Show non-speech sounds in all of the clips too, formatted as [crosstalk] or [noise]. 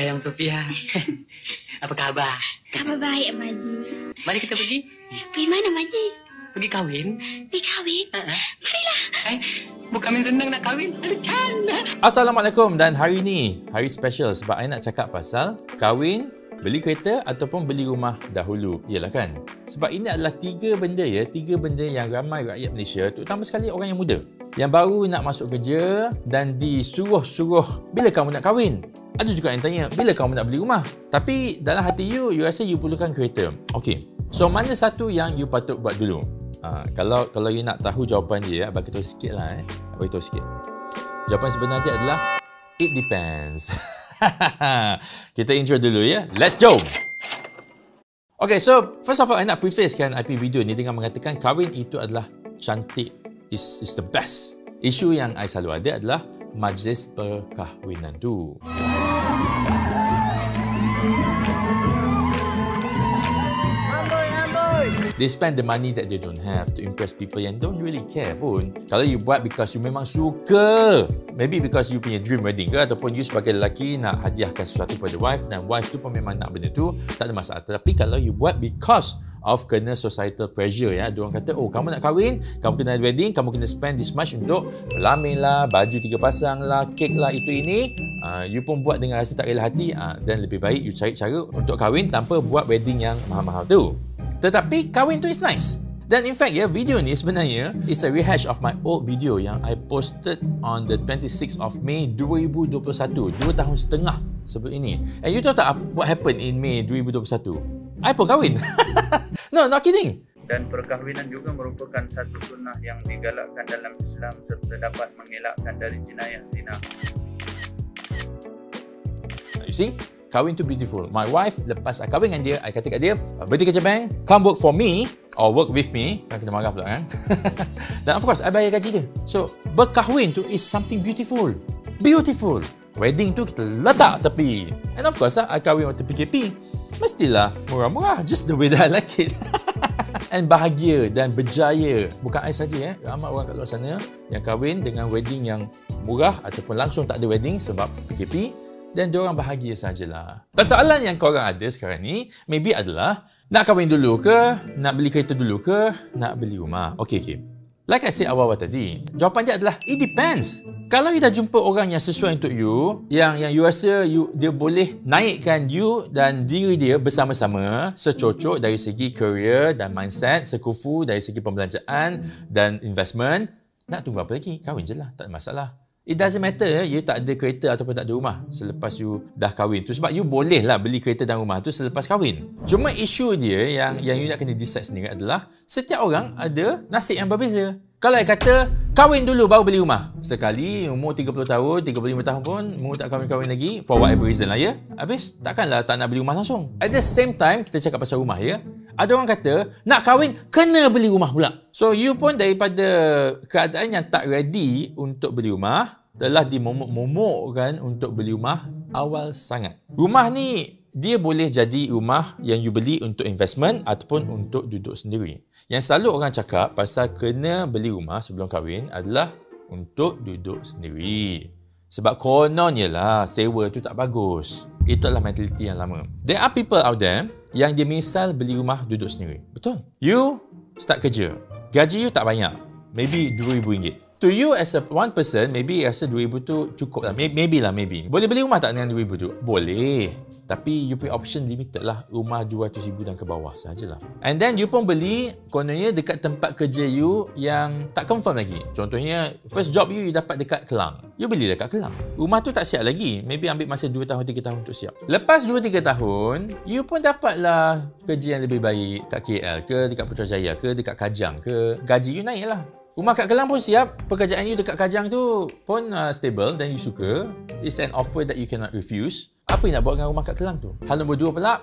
Gayang Sofia. [laughs] Apa khabar? Khabar baik, Maji. Mari kita pergi. Pergi mana, Maji? Pergi kahwin. Pergi kahwin? Uh-huh. Marilah. Eh, bukan main senang nak kahwin. Ada canda. Assalamualaikum dan hari ni hari special sebab saya nak cakap pasal kahwin, beli kereta ataupun beli rumah dahulu. Iyalah kan? Sebab ini adalah tiga benda ya, tiga benda yang ramai rakyat Malaysia, terutama sekali orang yang muda yang baru nak masuk kerja dan disuruh-suruh bila kamu nak kahwin. Ada juga yang tanya, bila kamu nak beli rumah? Tapi dalam hati you, you rasa you perlukan kereta. Okey. So mana satu yang you patut buat dulu? Ha, kalau kalau you nak tahu jawapan dia, bagi tahu sikit lah eh. Bagi tahu sikit. Jawapan sebenar dia adalah it depends. [laughs] Kita intro dulu ya. Let's go. Okay, so first of all, I nak preface kan IP video ni dengan mengatakan kahwin itu adalah cantik is is the best. Isu yang I selalu ada adalah majlis perkahwinan tu. They spend the money that they don't have to impress people yang don't really care pun. Kalau you buat because you memang suka, maybe because you punya dream wedding ke ataupun you sebagai lelaki nak hadiahkan sesuatu pada wife dan wife tu pun memang nak benda tu, tak ada masalah. Tapi kalau you buat because of kena societal pressure ya. Dia orang kata, "Oh, kamu nak kahwin, kamu kena wedding, kamu kena spend this much untuk pelamin lah, baju tiga pasang lah, kek lah itu ini." Uh, you pun buat dengan rasa tak rela hati uh, dan lebih baik you cari cara untuk kahwin tanpa buat wedding yang mahal-mahal tu. Tetapi kahwin tu is nice. Dan in fact ya, video ni sebenarnya is a rehash of my old video yang I posted on the 26th of May 2021. Dua tahun setengah sebelum ini. And you tahu tak what happened in May 2021? I pun kahwin. [laughs] no, not kidding. Dan perkahwinan juga merupakan satu sunnah yang digalakkan dalam Islam serta dapat mengelakkan dari jenayah zina. You see? Kahwin tu beautiful. My wife, lepas I kahwin dengan dia, I kata kat dia, berhenti kerja bank, come work for me or work with me. Kan kita marah pula kan. [laughs] Dan of course, I bayar gaji dia. So, berkahwin tu is something beautiful. Beautiful. Wedding tu kita letak tepi. And of course, I kahwin waktu PKP. Mestilah murah-murah. Just the way that I like it. [laughs] And bahagia dan berjaya. Bukan I saja eh. Ramai orang kat luar sana yang kahwin dengan wedding yang murah ataupun langsung tak ada wedding sebab PKP dan diorang bahagia sajalah. Persoalan yang korang ada sekarang ni maybe adalah nak kahwin dulu ke, nak beli kereta dulu ke, nak beli rumah. Okey okey. Like I said awal-awal tadi, jawapan dia adalah it depends. Kalau you dah jumpa orang yang sesuai untuk you, yang yang you rasa you dia boleh naikkan you dan diri dia bersama-sama secocok dari segi career dan mindset, sekufu dari segi pembelanjaan dan investment, nak tunggu apa lagi? Kahwin je lah, tak ada masalah. It doesn't matter ya, you tak ada kereta ataupun tak ada rumah selepas you dah kahwin tu. Sebab you boleh lah beli kereta dan rumah tu selepas kahwin. Cuma isu dia yang yang you nak kena decide sendiri adalah setiap orang ada nasib yang berbeza. Kalau saya kata, kahwin dulu baru beli rumah. Sekali umur 30 tahun, 35 tahun pun umur tak kahwin-kahwin lagi for whatever reason lah ya. Habis takkanlah tak nak beli rumah langsung. At the same time, kita cakap pasal rumah ya. Ada orang kata, nak kahwin, kena beli rumah pula. So, you pun daripada keadaan yang tak ready untuk beli rumah, telah dimomok-momokkan untuk beli rumah awal sangat. Rumah ni, dia boleh jadi rumah yang you beli untuk investment ataupun untuk duduk sendiri. Yang selalu orang cakap pasal kena beli rumah sebelum kahwin adalah untuk duduk sendiri. Sebab konon lah sewa tu tak bagus. Itu adalah mentaliti yang lama. There are people out there yang dia misal beli rumah duduk sendiri. Betul. You start kerja. Gaji you tak banyak. Maybe RM2,000 to you as a one person, maybe rasa 2000 tu cukup lah. Maybe, maybe lah, maybe. Boleh beli rumah tak dengan 2000 tu? Boleh. Tapi you punya option limited lah. Rumah 200,000 dan ke bawah sahajalah. And then you pun beli kononnya dekat tempat kerja you yang tak confirm lagi. Contohnya, first job you, you dapat dekat Kelang. You beli dekat Kelang. Rumah tu tak siap lagi. Maybe ambil masa 2 tahun, 3 tahun untuk siap. Lepas 2-3 tahun, you pun dapatlah kerja yang lebih baik kat KL ke, dekat Putrajaya ke, dekat Kajang ke. Gaji you naik lah. Rumah kat Kelang pun siap. Pekerjaan you dekat Kajang tu pun uh, stable dan you suka. It's an offer that you cannot refuse. Apa you nak buat dengan rumah kat Kelang tu? Hal nombor dua pula,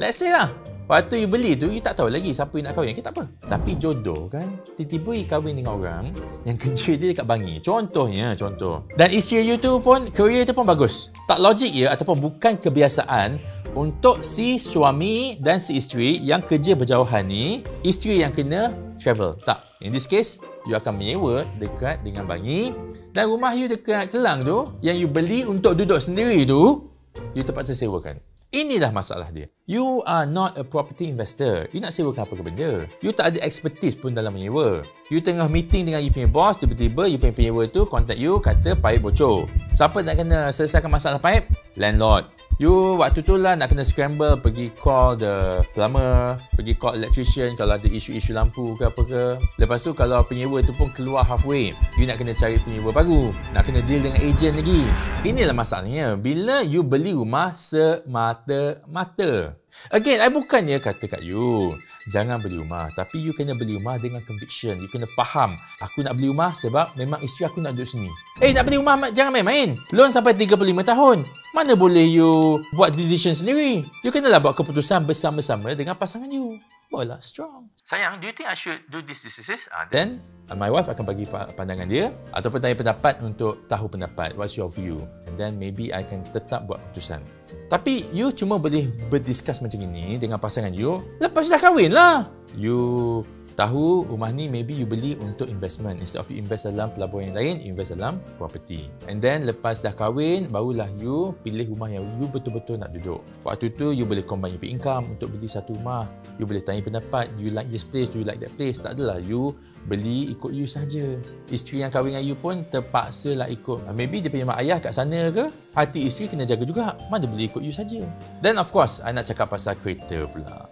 let's say lah. Waktu you beli tu, you tak tahu lagi siapa you nak kahwin. Kita apa? Tapi jodoh kan, tiba-tiba you kahwin dengan orang yang [laughs] kerja dia dekat Bangi. Contohnya, contoh. Dan isteri you tu pun, career tu pun bagus. Tak logik ya ataupun bukan kebiasaan untuk si suami dan si isteri yang kerja berjauhan ni, isteri yang kena travel. Tak. In this case, you akan menyewa dekat dengan Bangi dan rumah you dekat Kelang tu yang you beli untuk duduk sendiri tu You terpaksa sewakan. Inilah masalah dia. You are not a property investor. You nak sewakan apa ke benda? You tak ada expertise pun dalam menyewa. You tengah meeting dengan you punya boss, tiba-tiba you punya penyewa tu contact you, kata pipe bocor. Siapa nak kena selesaikan masalah pipe? Landlord. You waktu tu lah nak kena scramble pergi call the plumber, pergi call electrician kalau ada isu-isu lampu ke apa ke. Lepas tu kalau penyewa tu pun keluar halfway, you nak kena cari penyewa baru. Nak kena deal dengan agent lagi. Inilah masalahnya. Bila you beli rumah semata-mata. Again, I bukannya kata kat you, jangan beli rumah. Tapi you kena beli rumah dengan conviction. You kena faham, aku nak beli rumah sebab memang isteri aku nak duduk sini. Eh, nak beli rumah jangan main-main. Loan sampai 35 tahun. Mana boleh you buat decision sendiri? You kenalah buat keputusan bersama-sama dengan pasangan you. Bawalah strong. Sayang, do you think I should do this, this, this, this? Uh, then, uh, my wife akan bagi pandangan dia ataupun tanya pendapat untuk tahu pendapat. What's your view? And then maybe I can tetap buat keputusan. Tapi, you cuma boleh berdiskus macam ini dengan pasangan you lepas dah kahwin lah. You tahu rumah ni maybe you beli untuk investment instead of you invest dalam pelaburan yang lain invest dalam property and then lepas dah kahwin barulah you pilih rumah yang you betul-betul nak duduk waktu tu you boleh combine your income untuk beli satu rumah you boleh tanya pendapat you like this place you like that place tak adalah you beli ikut you saja. Isteri yang kahwin dengan you pun terpaksa lah ikut. Maybe dia punya mak ayah kat sana ke, hati isteri kena jaga juga. Mana boleh ikut you saja. Then of course, I nak cakap pasal kereta pula.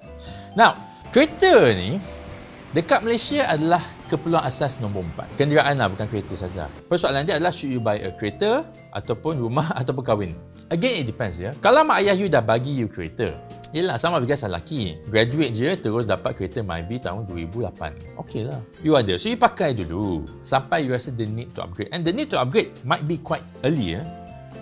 Now, kereta ni, Dekat Malaysia adalah keperluan asas nombor empat. Kenderaan lah bukan kereta saja. Persoalan dia adalah should you buy a kereta ataupun rumah [laughs] ataupun kahwin. Again it depends ya. Kalau mak ayah you dah bagi you kereta, Yelah sama because lelaki. Graduate je terus dapat kereta MyB tahun 2008. Okay lah. You ada. So you pakai dulu. Sampai you rasa the need to upgrade. And the need to upgrade might be quite early ya.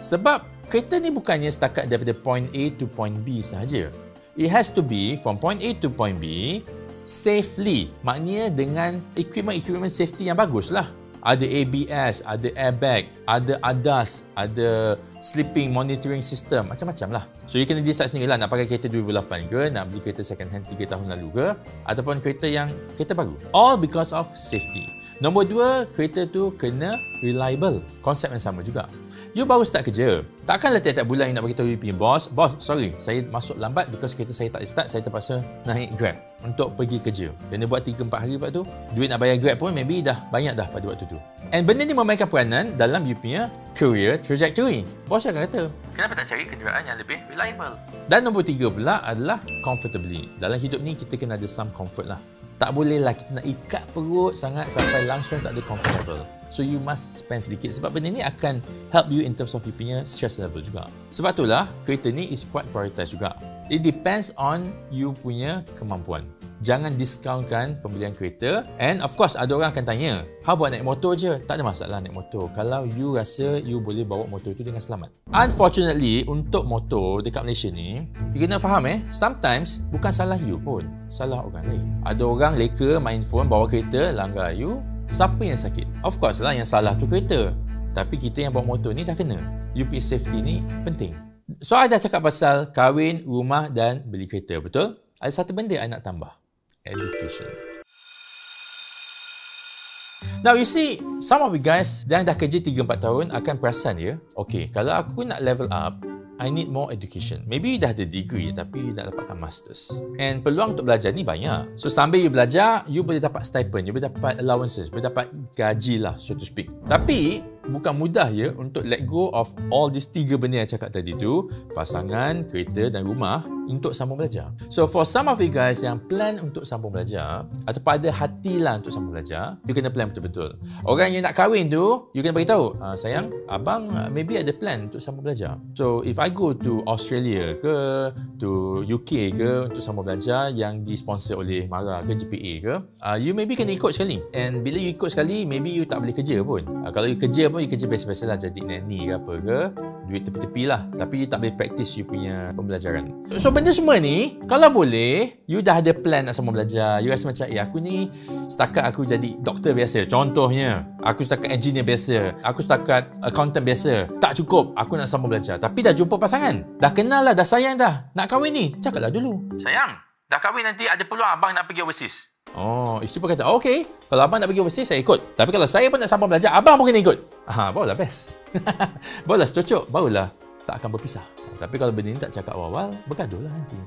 Sebab kereta ni bukannya setakat daripada point A to point B sahaja. It has to be from point A to point B safely. Maknanya dengan equipment-equipment safety yang bagus lah. Ada ABS, ada airbag, ada ADAS, ada sleeping monitoring system, macam-macam lah. So, you kena decide sendiri lah nak pakai kereta 2008 ke, nak beli kereta second hand 3 tahun lalu ke, ataupun kereta yang kereta baru. All because of safety. Nombor dua, kereta tu kena reliable. Konsep yang sama juga. You baru start kerja. Takkanlah tiap-tiap bulan you nak beritahu you punya boss, boss, sorry, saya masuk lambat because kereta saya tak start, saya terpaksa naik Grab untuk pergi kerja. Kena buat 3-4 hari lepas tu. Duit nak bayar Grab pun maybe dah banyak dah pada waktu tu. And benda ni memainkan peranan dalam you punya career trajectory. Bos akan kata, kenapa tak cari kenderaan yang lebih reliable? Dan nombor tiga pula adalah comfortably. Dalam hidup ni kita kena ada some comfort lah tak bolehlah kita nak ikat perut sangat sampai langsung tak ada comfortable. So you must spend sedikit sebab benda ni akan help you in terms of you punya stress level juga. Sebab itulah kereta ni is quite prioritized juga. It depends on you punya kemampuan jangan discountkan pembelian kereta. And of course ada orang akan tanya how about naik motor je? Tak ada masalah naik motor. Kalau you rasa you boleh bawa motor itu dengan selamat. Unfortunately untuk motor dekat Malaysia ni you kena faham eh sometimes bukan salah you pun salah orang lain. Ada orang leka main phone bawa kereta langgar you siapa yang sakit? Of course lah yang salah tu kereta. Tapi kita yang bawa motor ni dah kena. You punya safety ni penting. So I dah cakap pasal kahwin, rumah dan beli kereta betul? Ada satu benda I nak tambah education. Now you see, some of you guys yang dah kerja 3-4 tahun akan perasan ya, okay, kalau aku nak level up, I need more education. Maybe you dah ada degree tapi you nak dapatkan masters. And peluang untuk belajar ni banyak. So sambil you belajar, you boleh dapat stipend, you boleh dapat allowances, boleh dapat gaji lah so to speak. Tapi bukan mudah ya untuk let go of all these tiga benda yang cakap tadi tu, pasangan, kereta dan rumah untuk sambung belajar. So for some of you guys yang plan untuk sambung belajar atau pada hati lah untuk sambung belajar, you kena plan betul-betul. Orang yang nak kahwin tu, you kena beritahu, ah, sayang, abang uh, maybe ada plan untuk sambung belajar. So if I go to Australia ke, to UK ke untuk sambung belajar yang disponsor oleh MARA ke GPA ke, uh, you maybe kena ikut sekali. And bila you ikut sekali, maybe you tak boleh kerja pun. Uh, kalau you kerja pun, you kerja biasa-biasa lah jadi nanny ke apa ke, duit tepi-tepi lah. Tapi you tak boleh practice you punya pembelajaran. So benda semua ni kalau boleh you dah ada plan nak sama belajar. You rasa macam eh aku ni setakat aku jadi doktor biasa. Contohnya aku setakat engineer biasa. Aku setakat accountant biasa. Tak cukup aku nak sama belajar. Tapi dah jumpa pasangan. Dah kenal lah dah sayang dah. Nak kahwin ni cakaplah dulu. Sayang dah kahwin nanti ada peluang abang nak pergi overseas Oh, isteri pun kata, oh, okay. Kalau abang nak pergi overseas, saya ikut. Tapi kalau saya pun nak sambung belajar, abang pun kena ikut. Ha, barulah best. [laughs] barulah cocok. Barulah tak akan berpisah. Tapi kalau benda ni tak cakap awal-awal, bergaduh lah nanti.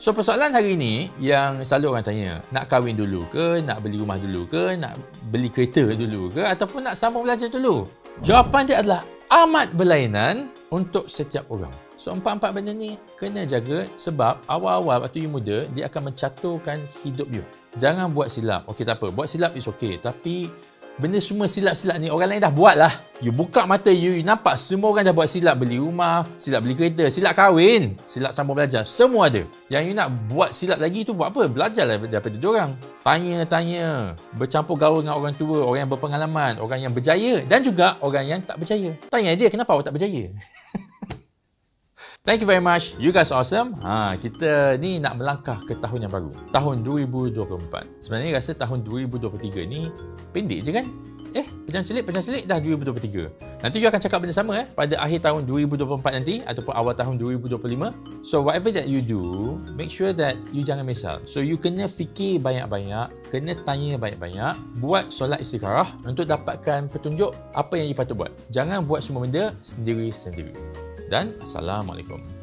So persoalan hari ni yang selalu orang tanya, nak kahwin dulu ke, nak beli rumah dulu ke, nak beli kereta dulu ke ataupun nak sambung belajar dulu? Jawapan dia adalah amat berlainan untuk setiap orang. So empat-empat benda ni kena jaga sebab awal-awal waktu you muda dia akan mencaturkan hidup you. Jangan buat silap. Okey tak apa, buat silap is okey tapi benda semua silap-silap ni orang lain dah buat lah. You buka mata you, you nampak semua orang dah buat silap beli rumah, silap beli kereta, silap kahwin, silap sambung belajar. Semua ada. Yang you nak buat silap lagi tu buat apa? Belajarlah daripada dia orang. Tanya-tanya. Bercampur gaul dengan orang tua, orang yang berpengalaman, orang yang berjaya dan juga orang yang tak berjaya. Tanya dia kenapa awak tak berjaya? [laughs] Thank you very much. You guys awesome. Ha, kita ni nak melangkah ke tahun yang baru. Tahun 2024. Sebenarnya rasa tahun 2023 ni pendek je kan? Eh, pejam celik, pejam celik dah 2023. Nanti you akan cakap benda sama eh pada akhir tahun 2024 nanti ataupun awal tahun 2025. So whatever that you do, make sure that you jangan misal. So you kena fikir banyak-banyak, kena tanya banyak-banyak, buat solat istikharah untuk dapatkan petunjuk apa yang you patut buat. Jangan buat semua benda sendiri-sendiri. Dan Assalamualaikum.